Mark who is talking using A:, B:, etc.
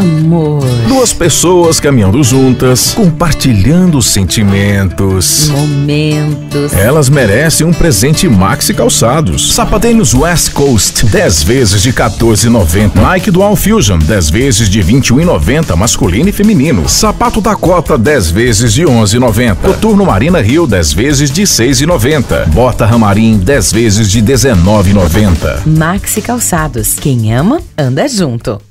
A: amor.
B: Duas pessoas caminhando juntas, compartilhando sentimentos.
A: Momentos.
B: Elas merecem um presente Maxi Calçados. Sapatênis West Coast, 10 vezes de 14,90. Nike Dual Fusion, 10 vezes de 21,90 masculino e feminino. Sapato Dakota, 10 vezes de 11,90. Coturno Marina Rio, 10 vezes de 6,90. Bota Ramarim, 10 vezes de 19,90.
A: Maxi Calçados. Quem ama, anda junto.